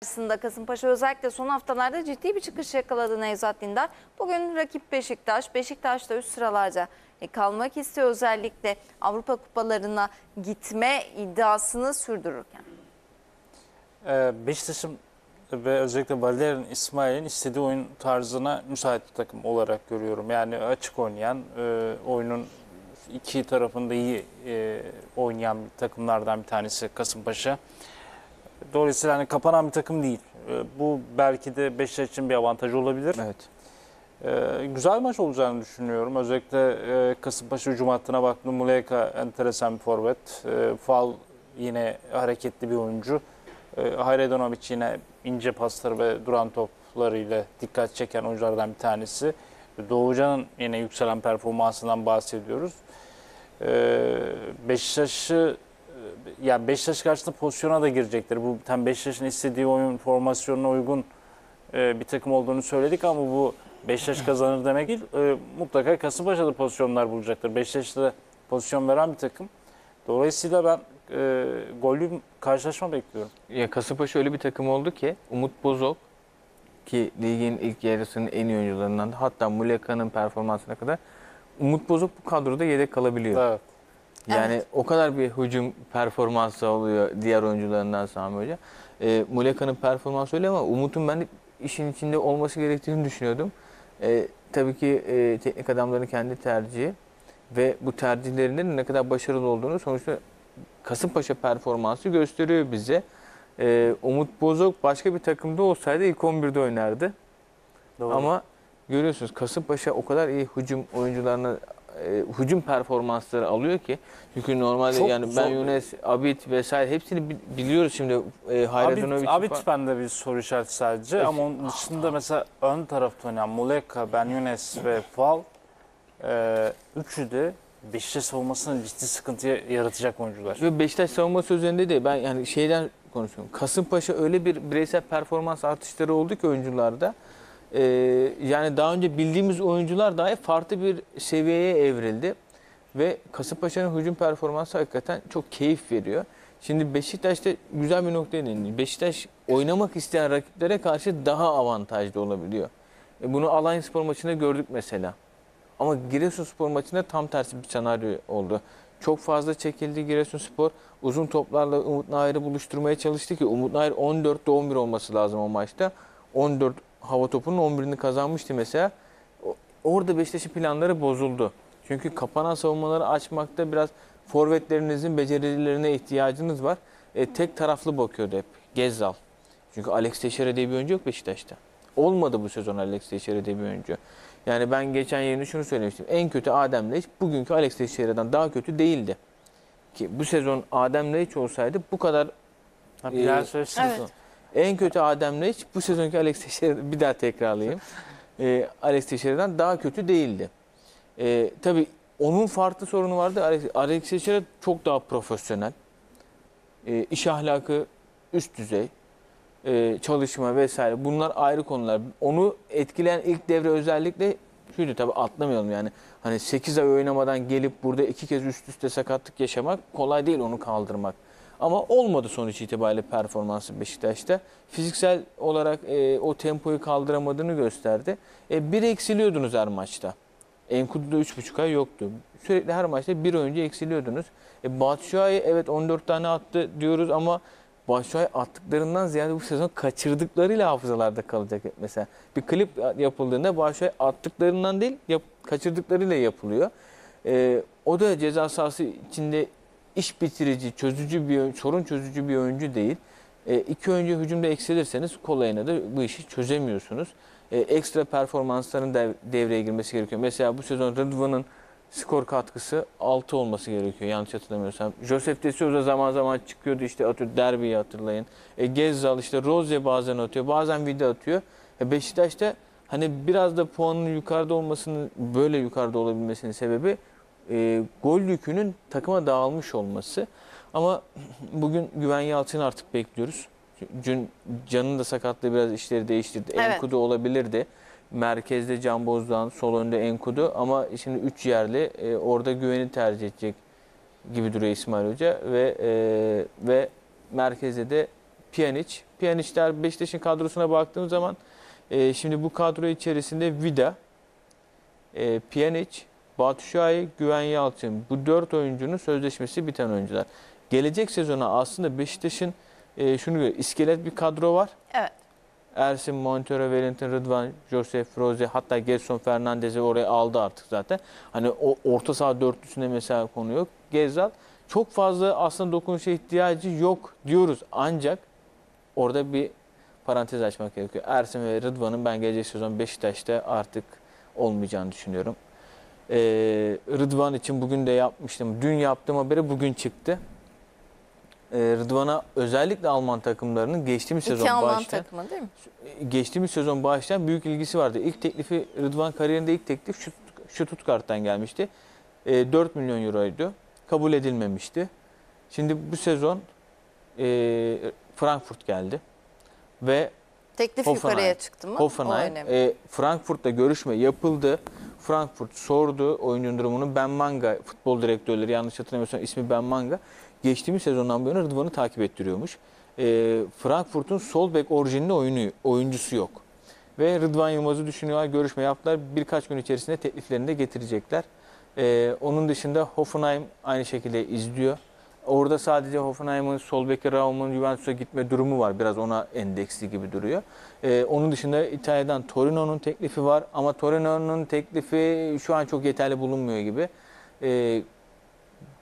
karşısında Kasımpaşa özellikle son haftalarda ciddi bir çıkış yakaladı Nevzat Dindar. Bugün rakip Beşiktaş. Beşiktaş da üst sıralarda e, kalmak istiyor özellikle Avrupa kupalarına gitme iddiasını sürdürürken. Ee, Beşiktaş'ın ve özellikle Valerian İsmail'in istediği oyun tarzına müsait bir takım olarak görüyorum. Yani açık oynayan, e, oyunun iki tarafında iyi e, oynayan takımlardan bir tanesi Kasımpaşa. Dolayısıyla hani kapanan bir takım değil. E, bu belki de Beşiktaş için bir avantaj olabilir. Evet. Ee, güzel maç olacağını düşünüyorum. Özellikle e, Kasımpaşa hücum hattına baktım. Muleka enteresan bir forvet. E, Fal yine hareketli bir oyuncu. E, Hayredinovic yine ince pasları ve duran toplarıyla dikkat çeken oyunculardan bir tanesi. Doğucan'ın yine yükselen performansından bahsediyoruz. E, Beşiktaş'ı yani Beşiktaş karşısında pozisyona da girecektir. Bu tam Beşiktaş'ın istediği oyun formasyonuna uygun e, bir takım olduğunu söyledik ama bu Beşiktaş kazanır demek değil. E, mutlaka Kasımpaşa'da pozisyonlar bulacaktır. Beşiktaş'ta pozisyon veren bir takım. Dolayısıyla ben e, gollü karşılaşma bekliyorum. Ya Kasımpaşa öyle bir takım oldu ki Umut Bozok ki ligin ilk yarısının en iyi oyuncularından da hatta Muleka'nın performansına kadar Umut Bozok bu kadroda yedek kalabiliyor. Evet. Yani Evet. o kadar bir hücum performansı oluyor diğer oyuncularından Sami Hoca. E, Muleka'nın performansı öyle ama Umut'un ben de işin içinde olması gerektiğini düşünüyordum. E, tabii ki e, teknik adamların kendi tercihi ve bu tercihlerinin ne kadar başarılı olduğunu sonuçta Kasımpaşa performansı gösteriyor bize. E, Umut Bozok başka bir takımda olsaydı ilk 11'de oynardı. Doğru. Ama görüyorsunuz Kasımpaşa o kadar iyi hücum oyuncularına e, hücum performansları alıyor ki. Çünkü normalde Çok yani zor. ben Yunus, Abit vesaire hepsini bi- biliyoruz şimdi. E, Hayredinovic Abit. Abit bende bir soru işareti sadece ama onun dışında mesela ön tarafta oynayan Muleka, Ben Yunus ve Fal e, üçü de Beşiktaş savunmasına ciddi sıkıntı yaratacak oyuncular. Ve Beşiktaş savunması üzerinde de ben yani şeyden konuşuyorum. Kasımpaşa öyle bir bireysel performans artışları oldu ki oyuncularda. Ee, yani daha önce bildiğimiz oyuncular dahi farklı bir seviyeye evrildi. Ve Kasımpaşa'nın hücum performansı hakikaten çok keyif veriyor. Şimdi Beşiktaş'ta güzel bir noktaya değindi. Beşiktaş oynamak isteyen rakiplere karşı daha avantajlı olabiliyor. E bunu Alanya Spor maçında gördük mesela. Ama Giresunspor maçında tam tersi bir senaryo oldu. Çok fazla çekildi Giresunspor. Uzun toplarla Umut Nahir'i buluşturmaya çalıştı ki Umut Nahir 14'te 11 olması lazım o maçta. 14 hava topunun 11'ini kazanmıştı mesela. Orada Beşiktaş'ın planları bozuldu. Çünkü kapanan savunmaları açmakta biraz forvetlerinizin becerilerine ihtiyacınız var. E, tek taraflı bakıyordu hep. Gezzal. Çünkü Alex Teixeira diye bir oyuncu yok Beşiktaş'ta. Olmadı bu sezon Alex Teixeira diye bir oyuncu. Yani ben geçen yayında şunu söylemiştim. En kötü Adem Leic bugünkü Alex Teixeira'dan daha kötü değildi. Ki bu sezon Adem Leic olsaydı bu kadar Ha, Ee, Bilal söylesin. Evet. En kötü Adem Leic bu sezonki Alex Teixeira bir daha tekrarlayayım. Ee, Alex Teixeira'dan daha kötü değildi. Ee, tabii onun farklı sorunu vardı. Alex, Alex Teixeira çok daha profesyonel. Ee, iş ahlakı üst düzey. Ee, çalışma vesaire bunlar ayrı konular. Onu etkileyen ilk devre özellikle şuydu tabii atlamayalım yani. Hani 8 ay oynamadan gelip burada iki kez üst üste sakatlık yaşamak kolay değil onu kaldırmak. Ama olmadı sonuç itibariyle performansı Beşiktaş'ta. Fiziksel olarak e, o tempoyu kaldıramadığını gösterdi. E, bir eksiliyordunuz her maçta. Enkudu'da 3,5 ay yoktu. Sürekli her maçta bir oyuncu eksiliyordunuz. E, Batshuayi evet 14 tane attı diyoruz ama Batshuayi attıklarından ziyade bu sezon kaçırdıklarıyla hafızalarda kalacak mesela. Bir klip yapıldığında Batshuayi attıklarından değil yap, kaçırdıklarıyla yapılıyor. E, o da ceza sahası içinde iş bitirici, çözücü bir sorun çözücü bir oyuncu değil. E, iki oyuncu hücumda eksilirseniz kolayına da bu işi çözemiyorsunuz. E, ekstra performansların dev- devreye girmesi gerekiyor. Mesela bu sezon Rıdvan'ın skor katkısı 6 olması gerekiyor yanlış hatırlamıyorsam. Joseph de Souza zaman zaman çıkıyordu işte atıyor derbiyi hatırlayın. E, Gezzal işte Roze bazen atıyor bazen Vida atıyor. E, Beşiktaş'ta hani biraz da puanın yukarıda olmasının böyle yukarıda olabilmesinin sebebi e, gol yükünün takıma dağılmış olması. Ama bugün Güven Yalçın'ı artık bekliyoruz. Dün Can'ın da sakatlığı biraz işleri değiştirdi. Evet. Enkudu olabilirdi. Merkezde Can Bozdoğan, sol önde Enkudu ama şimdi 3 yerli e, orada Güven'i tercih edecek gibi duruyor İsmail Hoca ve e, ve merkezde de Pjanic Pjanic'ler Beşiktaş'ın kadrosuna baktığım zaman e, şimdi bu kadro içerisinde Vida, e, Pjanic, Batu Şahin, Güven Yalçın bu dört oyuncunun sözleşmesi biten oyuncular. Gelecek sezona aslında Beşiktaş'ın e, şunu göre iskelet bir kadro var. Evet. Ersin, Montero, Wellington, Rıdvan, Josef, Rozi hatta Gelson Fernandez'i oraya aldı artık zaten. Hani o orta saha dörtlüsüne mesela konu yok. Gezal çok fazla aslında dokunuşa ihtiyacı yok diyoruz. Ancak orada bir parantez açmak gerekiyor. Ersin ve Rıdvan'ın ben gelecek sezon Beşiktaş'ta artık olmayacağını düşünüyorum. Ee, Rıdvan için bugün de yapmıştım. Dün yaptığım haberi bugün çıktı. Ee, Rıdvan'a özellikle Alman takımlarının geçtiğimiz sezon İki Alman başlayan takımı değil mi? geçtiğimiz sezon başlayan büyük ilgisi vardı. İlk teklifi Rıdvan kariyerinde ilk teklif Şut, Stuttgart'tan gelmişti. E, 4 milyon euroydu. Kabul edilmemişti. Şimdi bu sezon e, Frankfurt geldi ve Teklif Hoffenheim. yukarıya çıktı mı? Hoffenheim e, Frankfurt'ta görüşme yapıldı. Frankfurt sordu oyuncunun durumunu. Ben Manga futbol direktörleri yanlış hatırlamıyorsam ismi Ben Manga. Geçtiğimiz sezondan bu yana Rıdvan'ı takip ettiriyormuş. E, Frankfurt'un sol bek orijinli oyunu, oyuncusu yok. Ve Rıdvan Yılmaz'ı düşünüyorlar, görüşme yaptılar. Birkaç gün içerisinde tekliflerini de getirecekler. E, onun dışında Hoffenheim aynı şekilde izliyor. Orada sadece Hoffenheim'ın sol beki Raum'un Juventus'a gitme durumu var. Biraz ona endeksli gibi duruyor. Ee, onun dışında İtalya'dan Torino'nun teklifi var ama Torino'nun teklifi şu an çok yeterli bulunmuyor gibi. Ee,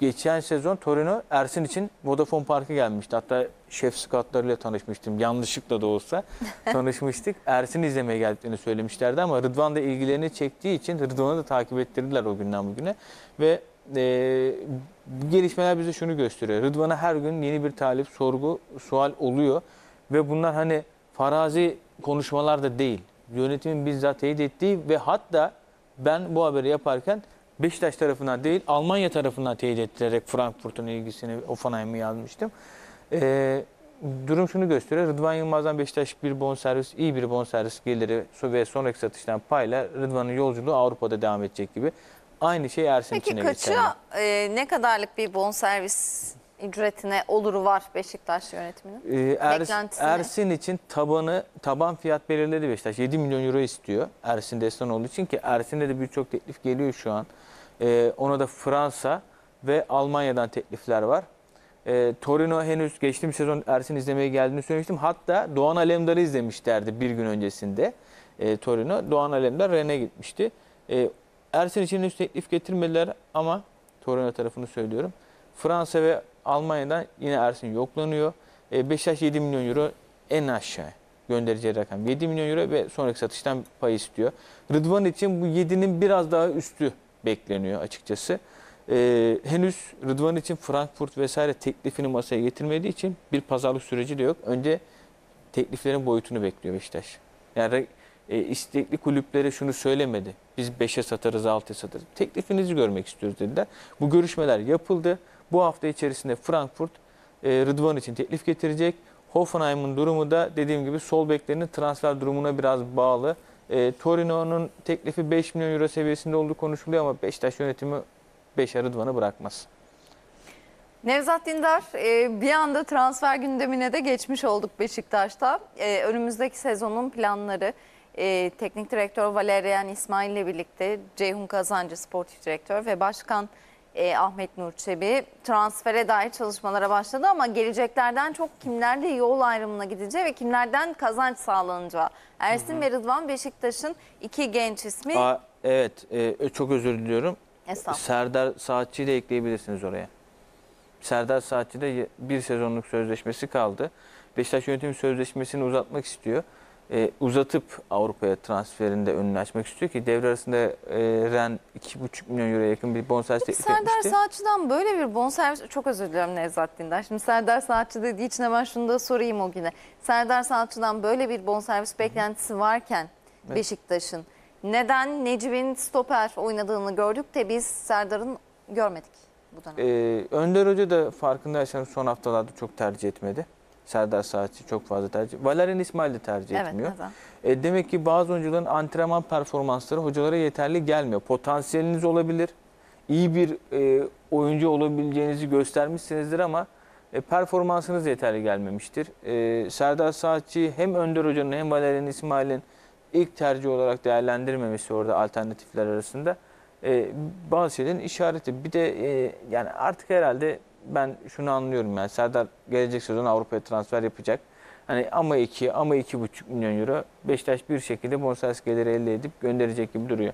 geçen sezon Torino Ersin için Vodafone Park'a gelmişti. Hatta şef scoutlarıyla tanışmıştım. Yanlışlıkla da olsa tanışmıştık. Ersin'i izlemeye geldiklerini söylemişlerdi ama Rıdvan da ilgilerini çektiği için Rıdvan'ı da takip ettirdiler o günden bugüne. Ve e, bu gelişmeler bize şunu gösteriyor. Rıdvan'a her gün yeni bir talip, sorgu, sual oluyor. Ve bunlar hani farazi konuşmalar da değil. Yönetimin bizzat teyit ettiği ve hatta ben bu haberi yaparken Beşiktaş tarafından değil Almanya tarafından teyit ettirerek Frankfurt'un ilgisini Hoffenheim'i yazmıştım. Ee, durum şunu gösteriyor. Rıdvan Yılmaz'dan Beşiktaş bir bonservis, iyi bir bonservis geliri ve sonraki satıştan payla Rıdvan'ın yolculuğu Avrupa'da devam edecek gibi. Aynı şey Ersin için Peki de kaçı e, ne kadarlık bir bonservis ücretine oluru var Beşiktaş yönetiminin? Ee, Ers- Beklentisi ne? Ersin için tabanı taban fiyat belirledi Beşiktaş. 7 milyon euro istiyor Ersin Destanoğlu için ki Ersin'de de birçok teklif geliyor şu an. Ee, ona da Fransa ve Almanya'dan teklifler var. Ee, Torino henüz geçtiğim sezon Ersin izlemeye geldiğini söylemiştim. Hatta Doğan Alemdar'ı izlemişlerdi bir gün öncesinde. Ee, Torino. Doğan Alemdar Rennes'e gitmişti. Ee, Ersin için henüz teklif getirmediler ama Torino tarafını söylüyorum. Fransa ve Almanya'dan yine Ersin yoklanıyor. E, Beşiktaş 7 milyon euro en aşağı göndereceği rakam. 7 milyon euro ve sonraki satıştan pay istiyor. Rıdvan için bu 7'nin biraz daha üstü bekleniyor açıkçası. E, henüz Rıdvan için Frankfurt vesaire teklifini masaya getirmediği için bir pazarlık süreci de yok. Önce tekliflerin boyutunu bekliyor Beşiktaş. Yani e, istekli kulüplere şunu söylemedi. Biz 5'e satarız, 6'ya satarız. Teklifinizi görmek istiyoruz dediler. Bu görüşmeler yapıldı. Bu hafta içerisinde Frankfurt e, Rıdvan için teklif getirecek. Hoffenheim'ın durumu da dediğim gibi sol beklerinin transfer durumuna biraz bağlı. E, Torino'nun teklifi 5 milyon euro seviyesinde olduğu konuşuluyor ama Beşiktaş yönetimi 5'e Rıdvan'ı bırakmaz. Nevzat Dindar e, bir anda transfer gündemine de geçmiş olduk Beşiktaş'ta. E, önümüzdeki sezonun planları e, teknik direktör Valerian İsmail ile birlikte Ceyhun Kazancı sportif direktör ve başkan e, Ahmet Nur Çebi transfere dair çalışmalara başladı ama geleceklerden çok kimlerle yol ayrımına gideceği ve kimlerden kazanç sağlanacağı. Ersin ve Rıdvan Beşiktaş'ın iki genç ismi. Aa, evet, e, çok özür diliyorum. Estağfurullah. Serdar Saatçı'yı da ekleyebilirsiniz oraya. Serdar Saatçı da bir sezonluk sözleşmesi kaldı. Beşiktaş yönetimi sözleşmesini uzatmak istiyor. Ee, uzatıp Avrupa'ya transferinde önünü açmak istiyor ki devre arasında e, Ren 2,5 milyon euroya yakın bir bonservis teklif Serdar etmişti. Saatçı'dan böyle bir bonservis çok özür diliyorum Nevzat Dindar. Şimdi Serdar Saatçı dediği için hemen şunu da sorayım o güne. Serdar Saatçı'dan böyle bir bonservis beklentisi varken Evet. Beşiktaş'ın neden Necip'in stoper oynadığını gördük de biz Serdar'ın görmedik bu dönem. Ee, Önder Hoca da farkındaysanız son haftalarda çok tercih etmedi. Serdar Saatçı çok fazla tercih. Valerian İsmail de tercih evet etmiyor. neden? E, demek ki bazı oyuncuların antrenman performansları hocalara yeterli gelmiyor. Potansiyeliniz olabilir. iyi bir e, oyuncu olabileceğinizi göstermişsinizdir ama E, performansınız yeterli gelmemiştir. E, Serdar Saatçı hem Önder Hoca'nın hem Valerian İsmail'in ilk tercih olarak değerlendirmemesi orada alternatifler arasında e, bazı şeylerin işareti. Bir de e, yani artık herhalde ben şunu anlıyorum yani Serdar gelecek sezon Avrupa'ya transfer yapacak. Hani ama 2 ama 2,5 milyon euro Beşiktaş bir şekilde bonservis geliri elde edip gönderecek gibi duruyor.